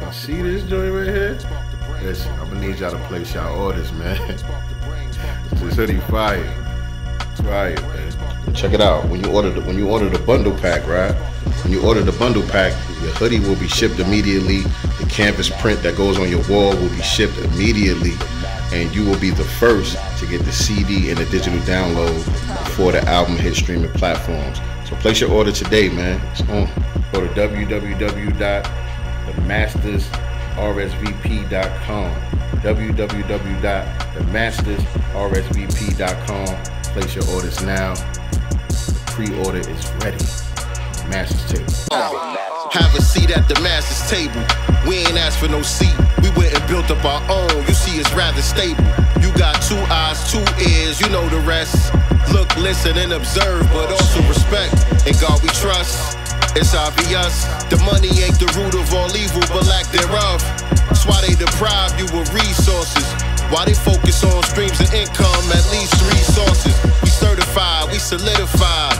Y'all see this joint right here? Listen, I'm gonna need y'all to place y'all orders, man. this hoodie fire. Fire, man. Check it out. When you order the when you order the bundle pack, right? When you order the bundle pack, your hoodie will be shipped immediately. The canvas print that goes on your wall will be shipped immediately. And you will be the first to get the CD and the digital download before the album hits streaming platforms. So place your order today, man. It's on. Go to www.themastersrsvp.com. www.themastersrsvp.com. Place your orders now. The pre-order is ready. Masters table. Have a seat at the master's table. We ain't asked for no seat. We went and built up our own. You see, it's rather stable. You got two eyes, two ears, you know the rest. Look, listen, and observe, but also respect. In God we trust. It's obvious. The money ain't the root of all evil, but lack thereof. That's why they deprive you of resources. Why they focus on streams of income, at least three sources. We certified, we solidified.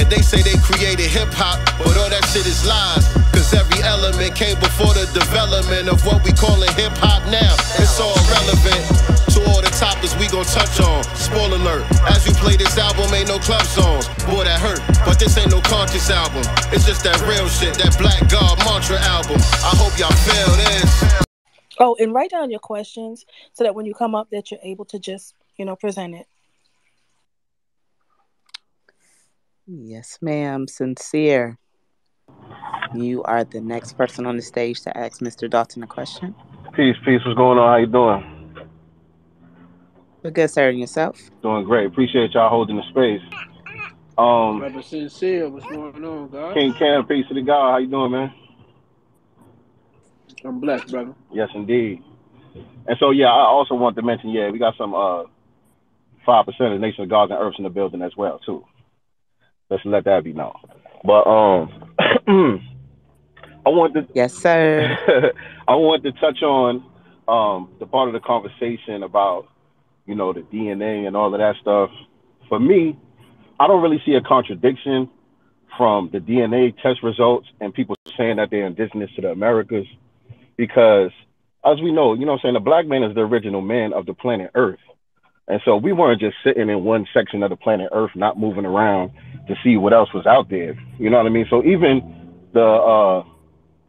And they say they created hip hop, but all that shit is lies. Cause every element came before the development of what we callin' hip hop now. It's all relevant to all the topics we gon' touch on. Spoiler alert, as you play this album, ain't no club songs. Boy, that hurt, but this ain't no conscious album. It's just that real shit, that Black God mantra album. I hope y'all feel this. Oh, and write down your questions so that when you come up, that you're able to just, you know, present it. Yes, ma'am. Sincere. You are the next person on the stage to ask Mr. Dalton a question. Peace, peace. What's going on? How you doing? We're good, sir. And yourself? Doing great. Appreciate y'all holding the space. Um, Brother Sincere, what's going on, God? King Cam, peace to the God. How you doing, man? I'm blessed, brother. Yes, indeed. And so, yeah, I also want to mention, yeah, we got some uh five percent of the nation of gods and earths in the building as well, too. Let's let that be known. But um, I want to yes, sir. I want to touch on um the part of the conversation about you know the DNA and all of that stuff. For me, I don't really see a contradiction from the DNA test results and people saying that they're indigenous to the Americas because as we know, you know I'm saying, the black man is the original man of the planet Earth. And so we weren't just sitting in one section of the planet Earth, not moving around to see what else was out there. You know what I mean? So even the uh,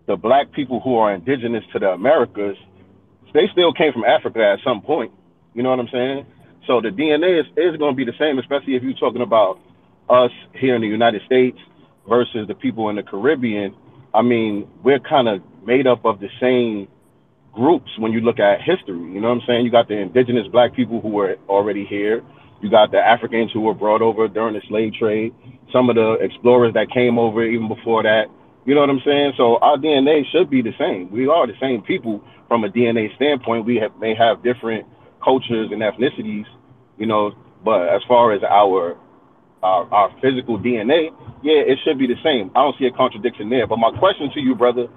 the black people who are indigenous to the Americas, they still came from Africa at some point. You know what I'm saying? So the DNA is, is going to be the same, especially if you're talking about us here in the United States versus the people in the Caribbean. I mean, we're kind of made up of the same groups when you look at history. You know what I'm saying? You got the indigenous black people who were already here. You got the Africans who were brought over during the slave trade. Some of the explorers that came over even before that. You know what I'm saying? So our DNA should be the same. We are the same people from a DNA standpoint. We have, may have different cultures and ethnicities, you know, but as far as our our, our physical DNA, yeah, it should be the same. I don't see a contradiction there. But my question to you, brother,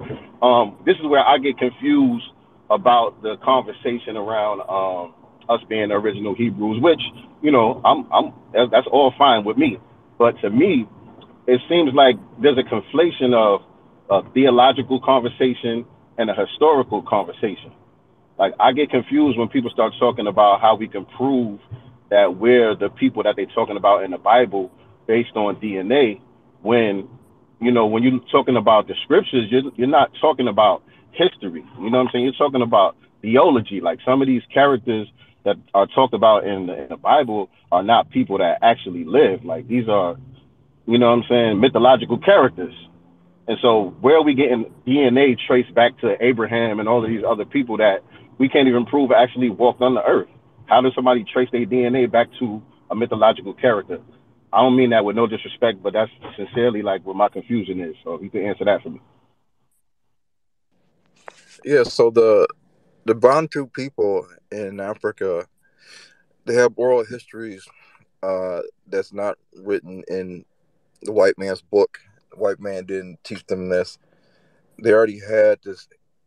um, this is where I get confused about the conversation around um, us being original Hebrews, which you know, I'm, I'm, that's all fine with me. But to me, it seems like there's a conflation of a theological conversation and a historical conversation. Like I get confused when people start talking about how we can prove that we're the people that they're talking about in the Bible based on DNA. When you know, when you're talking about the scriptures, you're, you're not talking about history. You know what I'm saying? You're talking about theology. Like some of these characters that are talked about in the, in the Bible are not people that actually live. Like these are, you know what I'm saying, mythological characters. And so where are we getting DNA traced back to Abraham and all of these other people that we can't even prove actually walked on the earth? How does somebody trace their DNA back to a mythological character? I don't mean that with no disrespect, but that's sincerely like what my confusion is. So you can answer that for me. Yeah, so the the Bantu people in Africa, they have oral histories uh, that's not written in the white man's book. The white man didn't teach them this. They already had this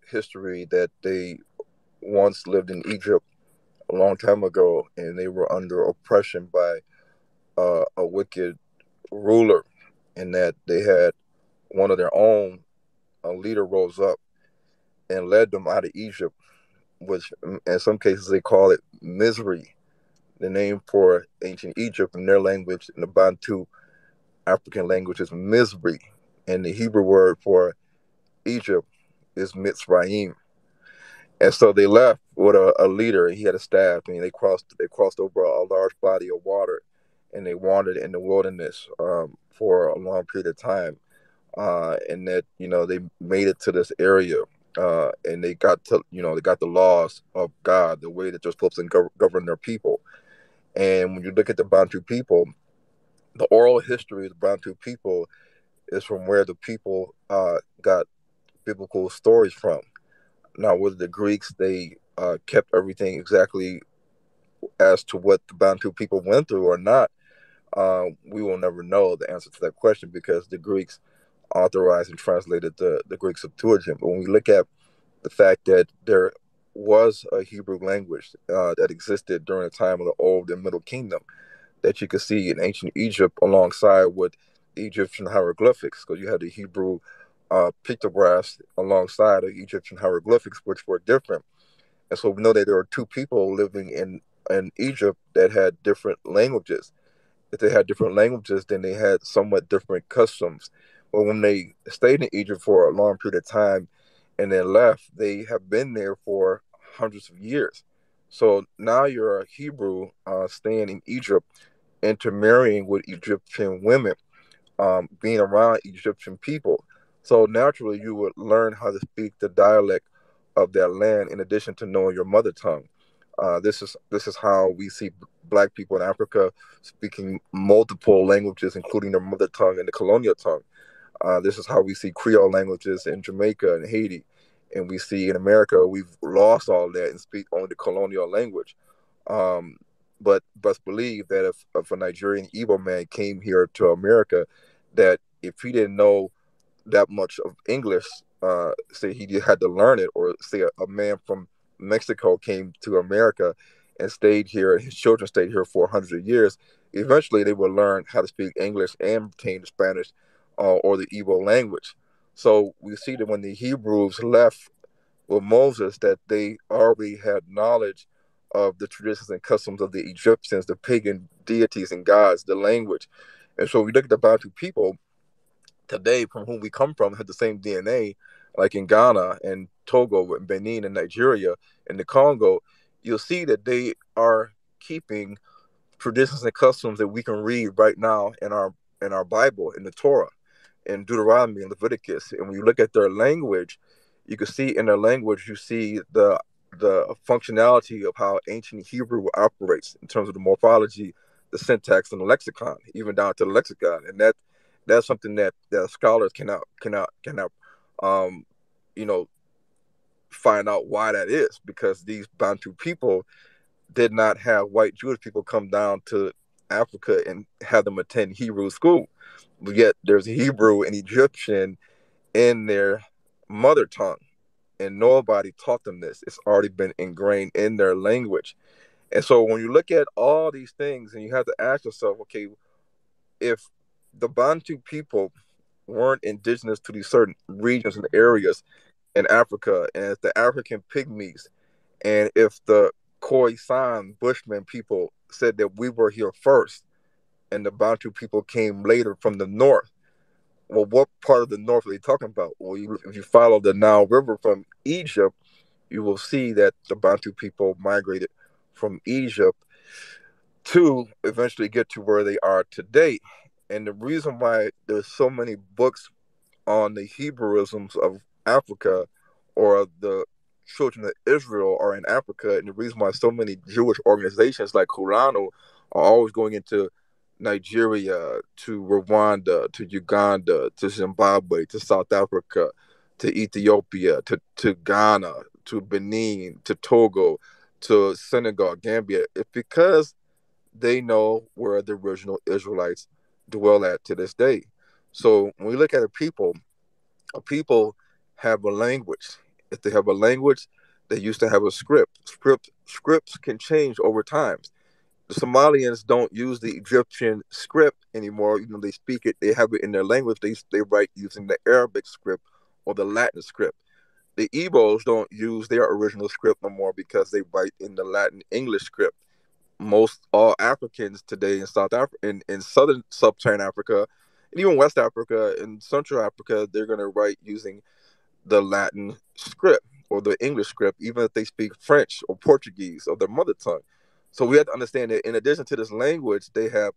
history that they once lived in Egypt a long time ago, and they were under oppression by uh, a wicked ruler, and that they had one of their own, a leader rose up and led them out of Egypt, which in some cases they call it Misri, the name for ancient Egypt in their language, in the Bantu African language is Misri, and the Hebrew word for Egypt is Mitzrayim. And so they left with a, a leader. He had a staff, and they crossed. They crossed over a large body of water, and they wandered in the wilderness um, for a long period of time. Uh, and that you know they made it to this area, uh, and they got to you know they got the laws of God, the way that they're supposed to gov- govern their people. And when you look at the Bantu people, the oral history of the Bantu people is from where the people uh, got biblical stories from. Now, with the Greeks, they uh, kept everything exactly as to what the Bantu people went through or not. Uh, we will never know the answer to that question because the Greeks authorized and translated the, the Greek Septuagint. But when we look at the fact that there was a Hebrew language uh, that existed during the time of the Old and Middle Kingdom, that you could see in ancient Egypt alongside with Egyptian hieroglyphics, because you had the Hebrew uh, pictographs alongside of Egyptian hieroglyphics, which were different. And so we know that there were two people living in, in Egypt that had different languages. If they had different languages, then they had somewhat different customs. But when they stayed in Egypt for a long period of time and then left, they have been there for hundreds of years. So now you're a Hebrew uh, staying in Egypt intermarrying with Egyptian women, um, being around Egyptian people. So naturally, you would learn how to speak the dialect of that land in addition to knowing your mother tongue. Uh, this is this is how we see black people in Africa speaking multiple languages, including their mother tongue and the colonial tongue. Uh, this is how we see Creole languages in Jamaica and Haiti, and we see in America we've lost all that and speak only the colonial language. Um, but best believe that if, if a Nigerian Igbo man came here to America, that if he didn't know that much of English, uh, say he had to learn it, or say a, a, man from Mexico came to America and stayed here, and his children stayed here for hundred years. Eventually, they would learn how to speak English and retain the Spanish uh, or the Igbo language. So we see that when the Hebrews left with Moses, that they already had knowledge of the traditions and customs of the Egyptians, the pagan deities and gods, the language. And so we look at the Bantu people today, from whom we come from, have the same DNA, like in Ghana and Togo and Benin and Nigeria and the Congo. You'll see that they are keeping traditions and customs that we can read right now in our in our Bible, in the Torah, in Deuteronomy and Leviticus. And when you look at their language, you can see in their language, you see the the functionality of how ancient Hebrew operates in terms of the morphology, the syntax, and the lexicon, even down to the lexicon, and that that's something that, that scholars cannot cannot cannot um, you know find out why that is because these Bantu people did not have white Jewish people come down to Africa and have them attend Hebrew school, but yet there's Hebrew and Egyptian in their mother tongue and nobody taught them this. It's already been ingrained in their language. And so when you look at all these things and you have to ask yourself, okay, if the Bantu people weren't indigenous to these certain regions and areas in Africa, and if the African pygmies, and if the Khoisan Bushman people said that we were here first, and the Bantu people came later from the north, well, what part of the north are they talking about? Well, you, if you follow the Nile River from Egypt, you will see that the Bantu people migrated from Egypt to eventually get to where they are today. And the reason why there's so many books on the Hebrewisms of Africa or the children of Israel are in Africa, and the reason why so many Jewish organizations like Kulanu are always going into Nigeria to Rwanda to Uganda to Zimbabwe to South Africa to Ethiopia to, to Ghana to Benin to Togo to Senegal, Gambia. It's because they know where the original Israelites dwell at to this day. So when we look at a people, a people have a language. If they have a language, they used to have a script. Script scripts can change over time the Somalians don't use the Egyptian script anymore. You know, they speak it, they have it in their language. They they write using the Arabic script or the Latin script. the Igbos don't use their original script no more because they write in the Latin English script. Most all Africans today in South Africa, in, in southern sub-Saharan Africa, and even West Africa and Central Africa, they're going to write using the Latin script or the English script, even if they speak French or Portuguese or their mother tongue. So we have to understand that in addition to this language, they have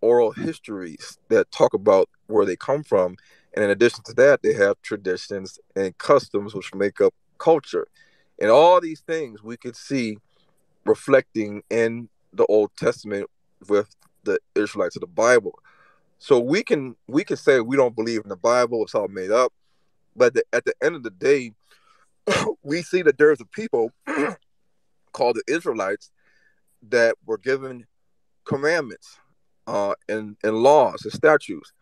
oral histories that talk about where they come from. And in addition to that, they have traditions and customs which make up culture. And all these things we could see reflecting in the Old Testament with the Israelites of the Bible. So we can we can say we don't believe in the Bible, it's all made up. But the, at the end of the day, we see that there's a people called the Israelites that were given commandments uh, and, and laws and statutes,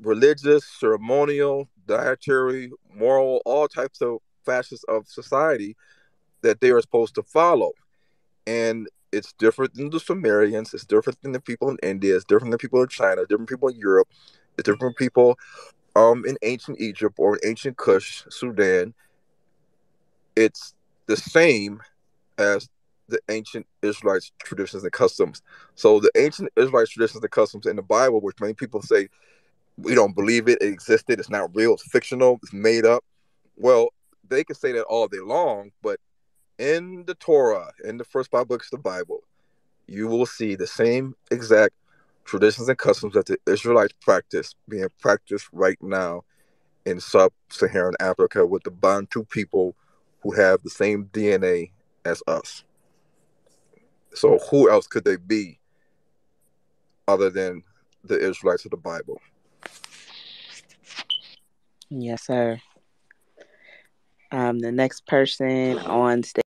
religious, ceremonial, dietary, moral, all types of facets of society that they are supposed to follow. And it's different than the Sumerians, it's different than the people in India, it's different than people in China, different people in Europe, it's different people um, in ancient Egypt or ancient Kush, Sudan. It's the same as the ancient Israelites traditions and customs. So the ancient Israelites traditions and customs in the Bible, which many people say we don't believe it, it existed, it's not real, it's fictional, it's made up. Well, they can say that all day long, but in the Torah, in the first five books of the Bible, you will see the same exact traditions and customs that the Israelites practice being practiced right now in sub-Saharan Africa with the Bantu people who have the same DNA as us. So who else could they be other than the Israelites of the Bible? Yes, sir. Um, the next person on stage.